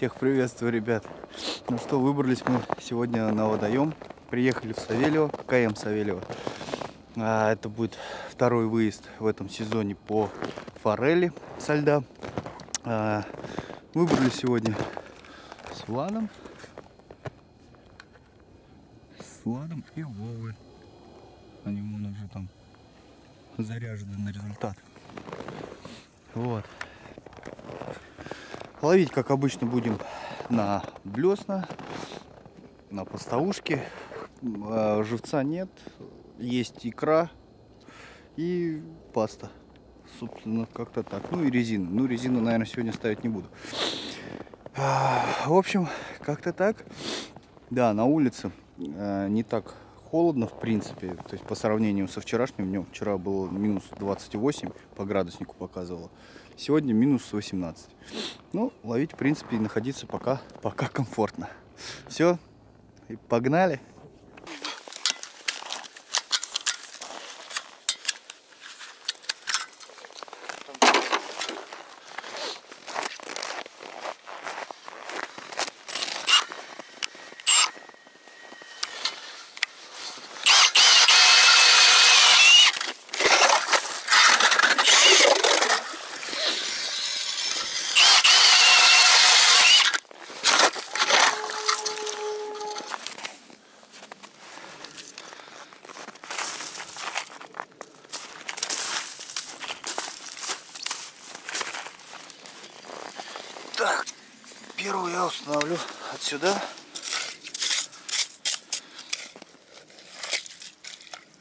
Всех приветствую, ребят. Ну что, выбрались мы сегодня на водоем. Приехали в Савельево, КМ Савельево. А, это будет второй выезд в этом сезоне по форели со льда. А, выбрали сегодня с Владом. С Владом и Вовой. Они уже там заряжены на результат. Вот. Ловить, как обычно, будем на блесна, на поставушки. А, Живца нет, есть икра и паста. Собственно, как-то так. Ну и резина. Ну, резину, наверное, сегодня ставить не буду. А, В общем, как-то так. Да, на улице э, не так холодно, в принципе. То есть по сравнению со вчерашним днем. Вчера было минус 28 по градуснику показывало. Сегодня минус 18. Ну, ловить, в принципе, и находиться пока, пока комфортно. Все, и погнали. Так, первую я установлю отсюда.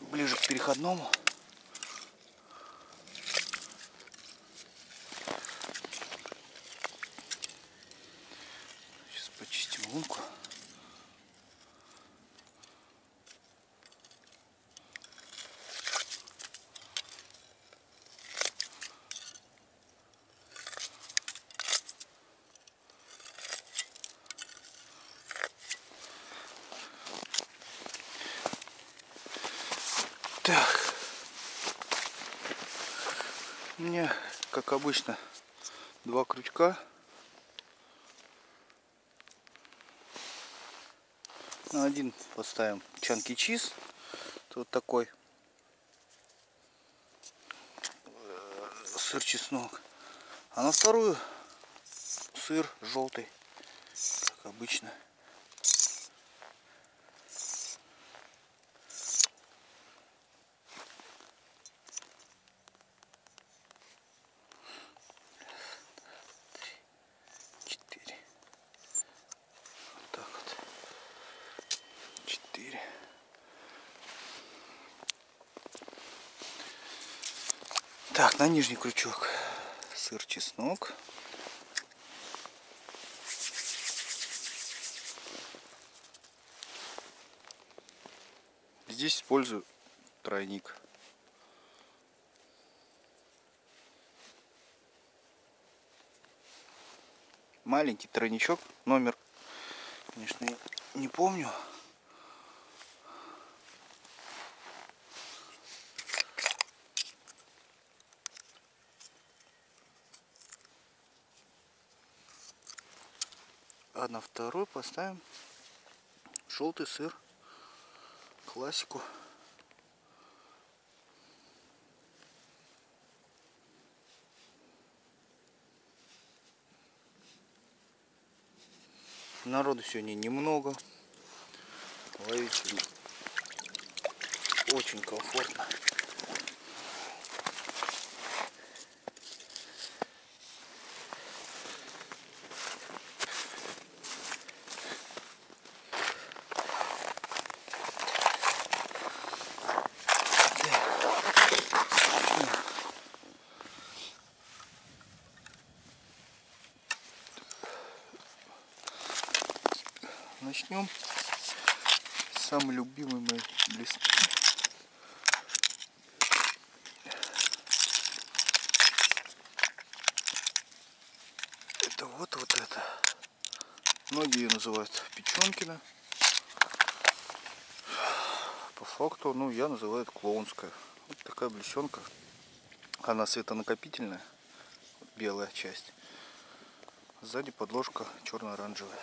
Ближе к переходному. Сейчас почистим лунку. Так. У меня, как обычно, два крючка. На один поставим чанки чиз. Вот такой. Сыр чеснок. А на вторую сыр желтый. Как обычно. четыре. Вот так вот. Четыре. Так, на нижний крючок сыр, чеснок. Здесь использую тройник. маленький тройничок. Номер, конечно, не помню. На второй поставим желтый сыр. Классику. Народу сегодня немного. Ловить очень комфортно. Начнем. Самый любимый мой блестки. Это вот вот это. Многие ее называют Печенкина. По факту, ну, я называю это клоунская. Вот такая блещенка. Она светонакопительная. Белая часть. Сзади подложка черно-оранжевая.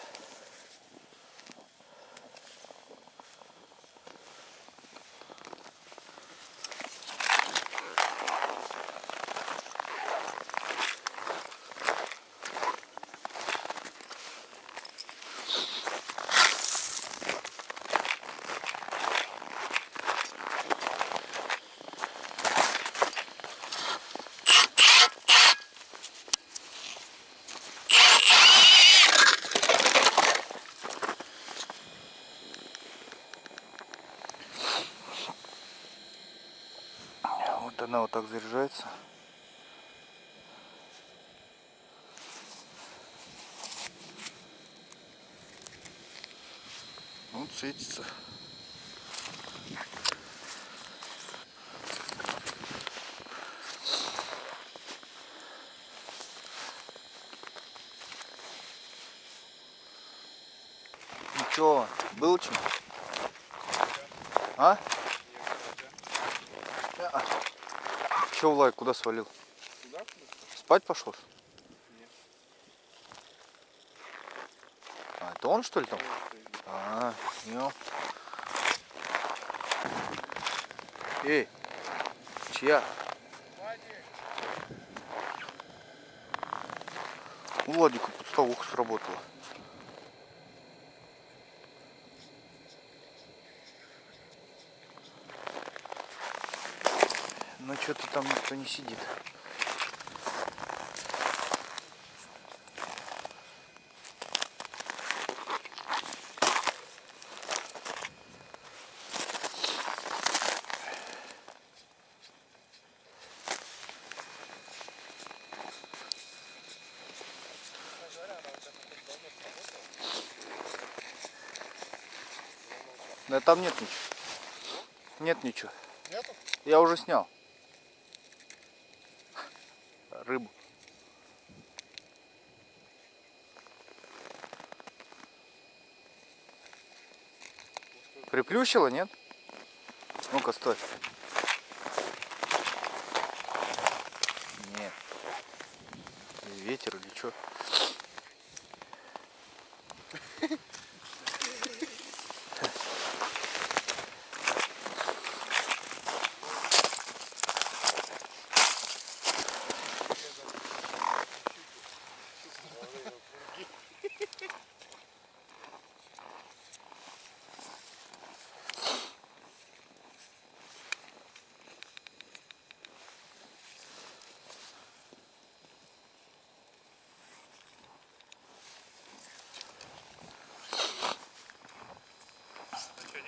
Она вот так заряжается. Вот светится. Ну чё, был чем? А? Че, Влай, куда свалил? Спать пошел? А, это он что ли там? А, понял. Эй, чья? У Владика подставуха сработала. Но что-то там никто не сидит. Да там нет ничего. Нет ничего. Нету? Я уже снял. Рыбу. Приплющило, нет? Ну-ка, стой. Нет. Ветер или что?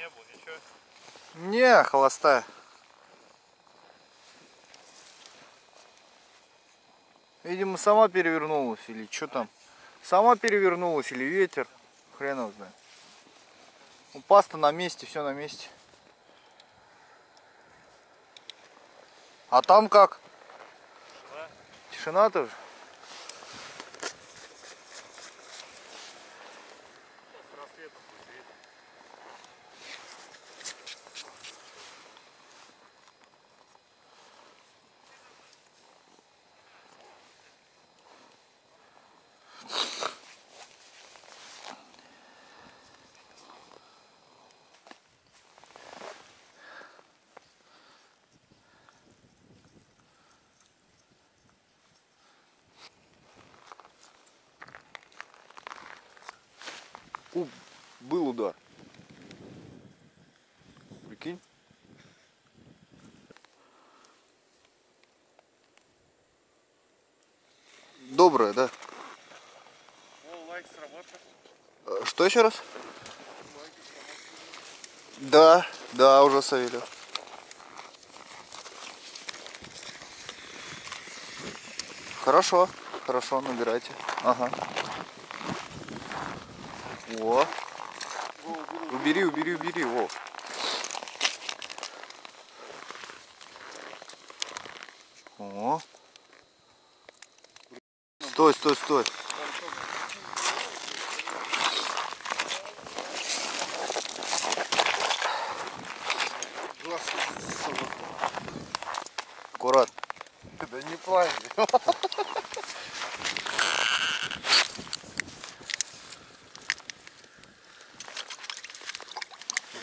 Ничего не холостая. Видимо, сама перевернулась или что там. Сама перевернулась или ветер. Хрен его знает. Ну, паста на месте, все на месте. А там как? Тишина. Тишина тоже? С рассветом будет видно. У, был удар. Прикинь. Доброе, да? О, лайк сработал. Э, Что еще раз? Да, да, уже Савельев. Хорошо, хорошо, набирайте. Ага. О, убери, убери, убери, во. О. Стой, стой, стой. Глаз садится Аккуратно. Да не плавь.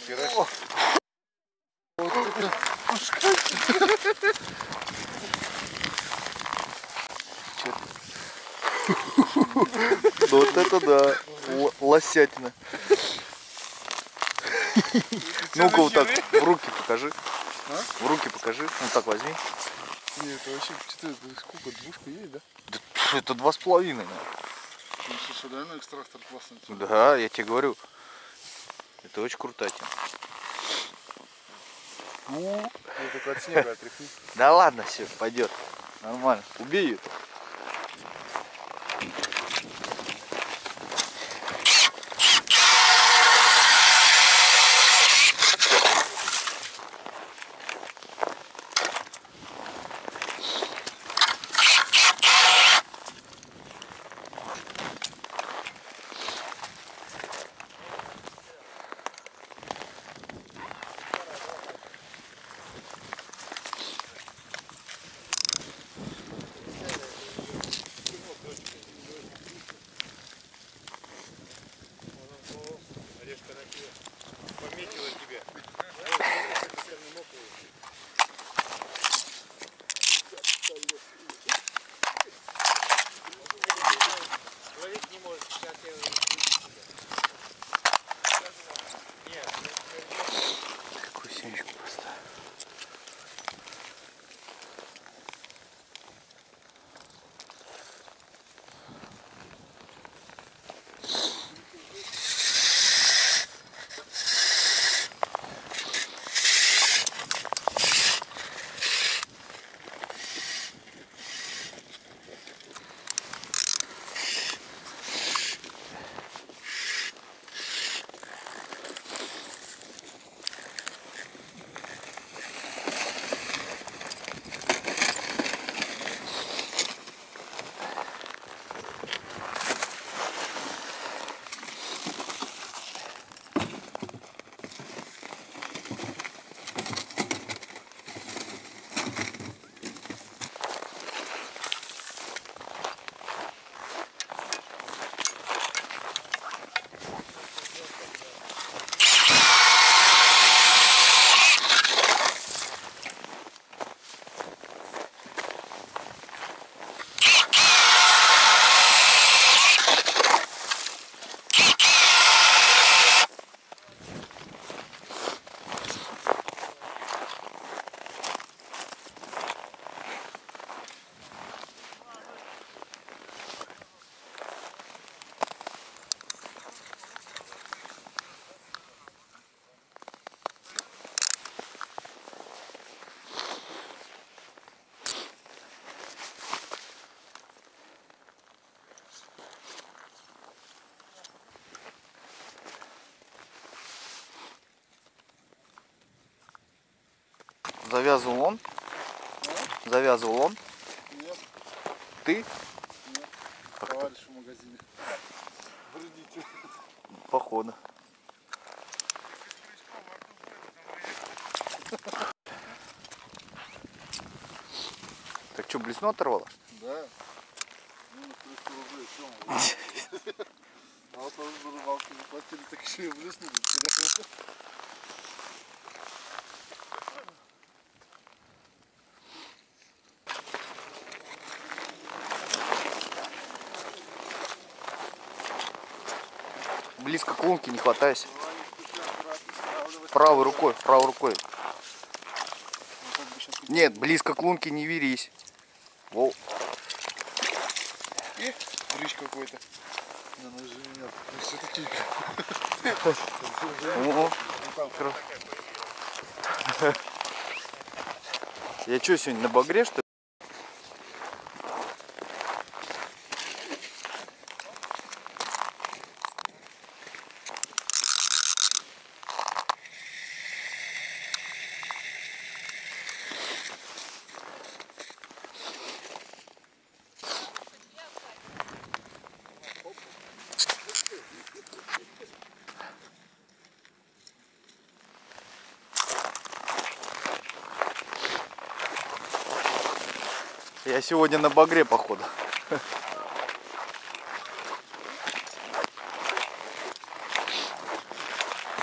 Херачишь. Вот это да. Л- Лосятина. Ну-ка вот так в руки покажи. В руки покажи. Ну так возьми. Нет, это вообще, что это, сколько, двушка есть, да? Да это два с половиной. наверное. Ну, слушай, реально экстрактор классный. Да, я тебе говорю. Это очень крутая тема. Ну, только от снега отряхни. Да ладно, все, пойдет. Нормально. Убей ее. Завязывал он? Завязывал он? Нет, Ты? товарищ в магазине. Вредитель. Походу. Так что, блесну оторвала? Да. Минус 300 рублей, все, мы. А вот за рыбалку заплатили, так еще и блеснули. потеряли. Близко к лунке не хватайся. Правой рукой, правой рукой. Нет, близко к лунке не вирись. Во. И дрыщ какой-то. Ну Я что, сегодня на багре, что ли? Я сегодня на багре, походу.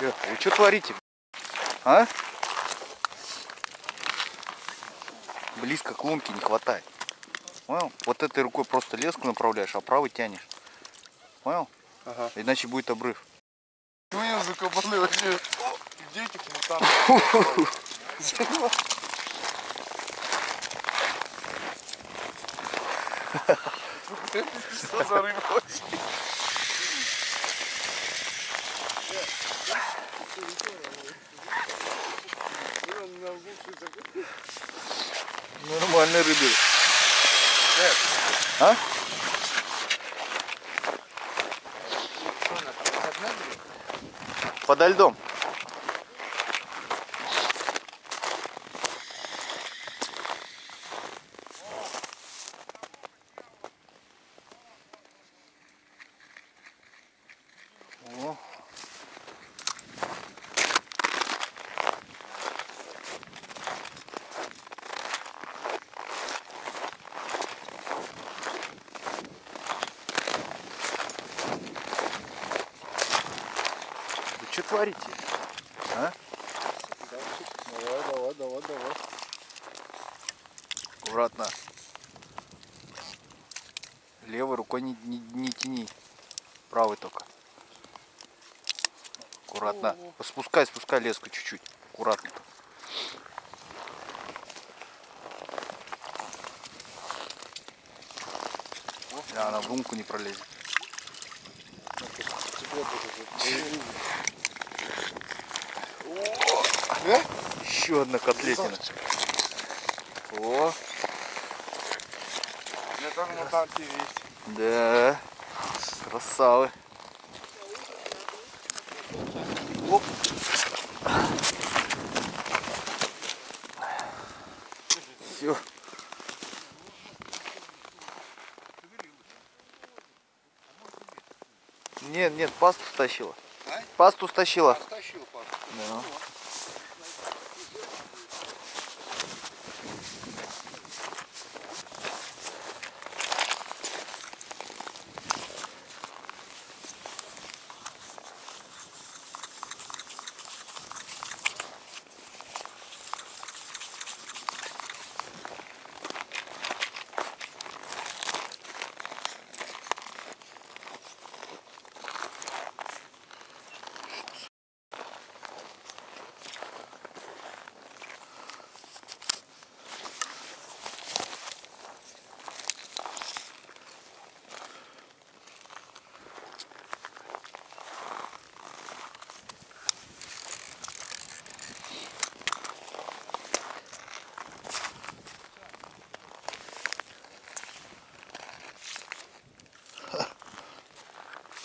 Вы что творите? А? Близко к лунке не хватает. Понял? Вот этой рукой просто леску направляешь, а правой тянешь. Понял? Ага. Иначе будет обрыв. Меня закопали вообще. Где этих Что за рыба вообще? Нормальный рыбы. А? Подо льдом. Творите? А? Давай, давай, давай, давай. Аккуратно. Левой рукой не, не, не тяни. Правой только. Аккуратно. Спускай, спускай леску чуть-чуть. Аккуратно. Да, она в лунку не пролезет. Будет. Еще одна котлетина. О, Мне тоже мутанты есть. да. Красавы. Оп. Все. Нет, нет, пасту стащила. А? Пасту стащила. Стащил папа. Да.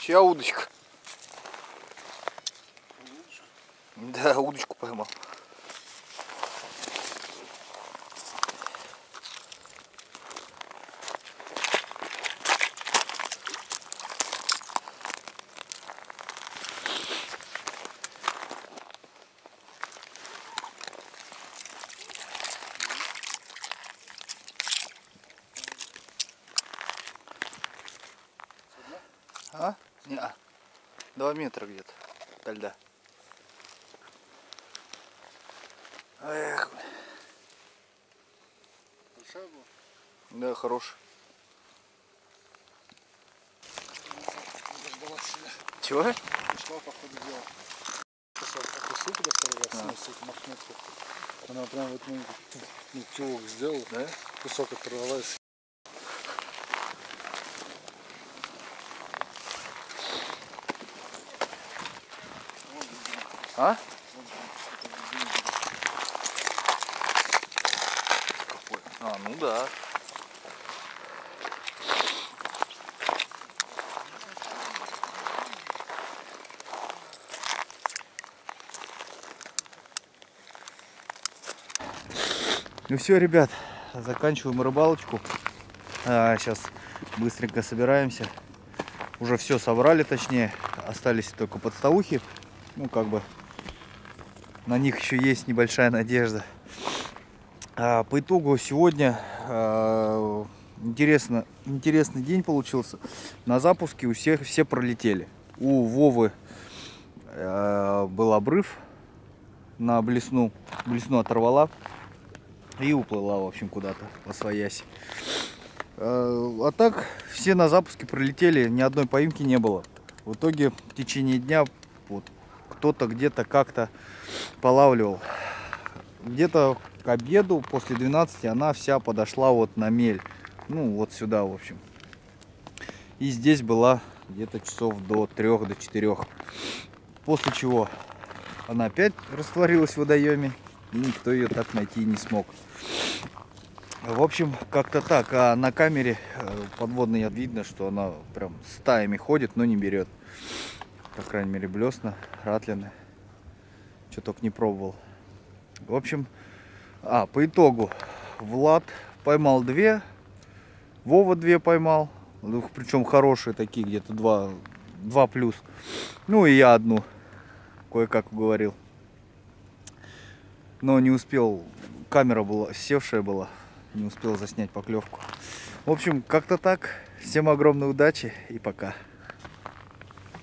Чья удочка? Да, удочку поймал. А? Не, два метра где-то до льда. Эх, Большая была? да, хорош. Чего? Пришла, походу, дело. Туда второй раз, А. ну. Она прям вот, ну, ну, кивок сделала, Да? кусок оторвала А? Какой? А, ну да. Ну все, ребят, заканчиваем рыбалочку. сейчас быстренько собираемся. Уже все собрали, точнее, остались только подставухи. Ну, как бы на них еще есть небольшая надежда. А, по итогу сегодня а, интересно, интересный день получился. На запуске у всех все пролетели. У Вовы а, был обрыв на блесну. Блесну оторвала и уплыла, в общем, куда-то по своясь. А так все на запуске пролетели, ни одной поимки не было. В итоге в течение дня вот, кто-то где-то как-то полавливал. Где-то к обеду после 12 она вся подошла вот на мель. Ну, вот сюда, в общем. И здесь была где-то часов до 3 до 4. После чего она опять растворилась в водоеме. И никто ее так найти не смог. В общем, как-то так. А на камере э, подводной видно, что она прям стаями ходит, но не берет. По крайней мере, блесна, ратлины. Что только не пробовал. В общем, а, по итогу, Влад поймал две, Вова две поймал. Причем хорошие такие, где-то два, два плюс. Ну и я одну кое-как уговорил. Но не успел, камера была, севшая была, не успел заснять поклевку. В общем, как-то так. Всем огромной удачи и пока.